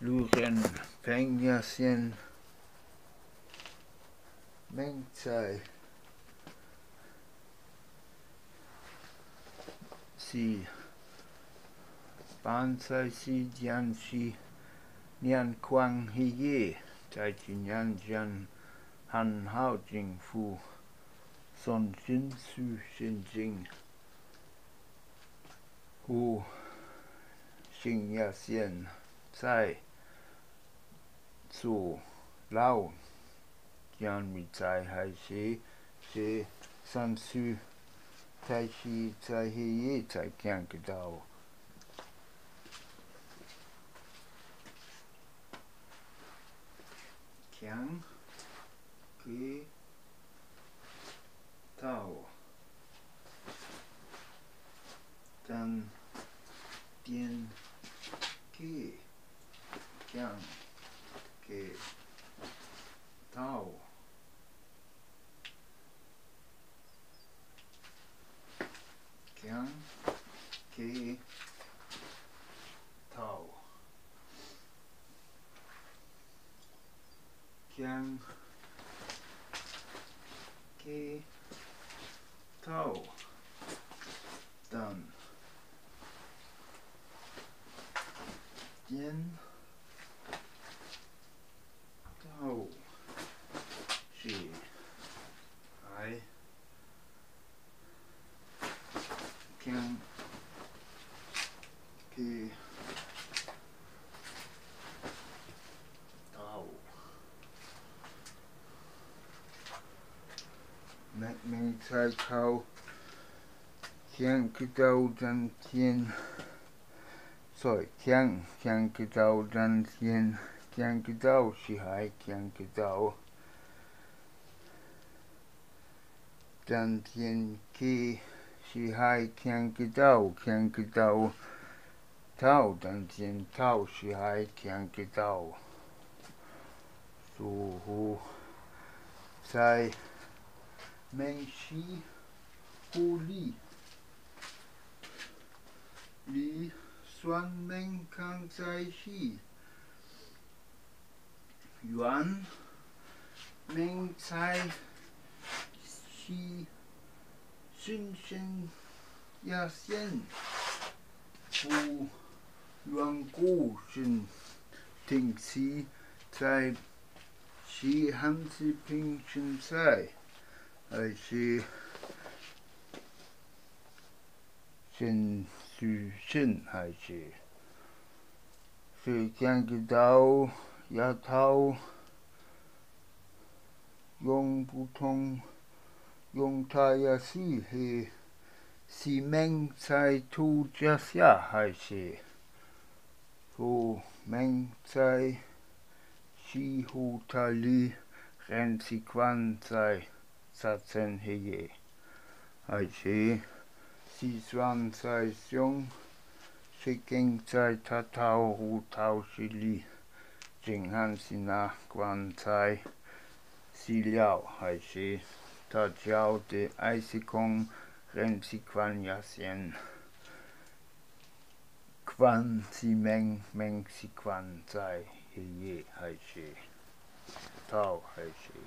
luren pengasien mengzai si bansai si Dian si nian quang hi ye tai chi nian jian han hao jing fu, son jin, su xin jing hu xing ya xian zai zu Lao, Jian Mi Tai Hai She, She San Su Tai Shi Tai He Ye Tai Kian Dao. Kian Ki Dao. Dan Bien Ki Kian. Que tao kiang ge tao kiang ge tao done dian ge tao mẹ mình sai khâu kiang cái đầu chân thiên rồi kiang kiang cái đầu chân thiên kiang cái đầu si hai kiang cái đầu chân thiên ki si hai kiang cái đầu kiang cái đầu Tau, dann sind Tau, sie heißt Janke Tau. So hoch sei Menchi Huli. Li Suan Meng Kang Sai Shi. Yuan Meng Sai Shi Sun Shen Ya Xian. yuan gu shin ting si tsai shi han si ping shin tsai shi shin su shin hai shi shi jiang gi dao ya tao yong bu tong yong ta ya si he si meng tsai tu jia xia hai shi Meng zai, Shi Hu Tali Renzi Quanzai Satzen Heye Ai Shi Si Zwan Zai Xiong Shi Geng Zai Tatao Hu Tao Shi Li Jing Han Si Na Quan Zai Si Liao. Ai Shi Ta Jiao De Ai Si Kong Renzi Quan Yasien ควันซีแมงแมงซีควันใจเฮเยให้ชีเท่าให้ชี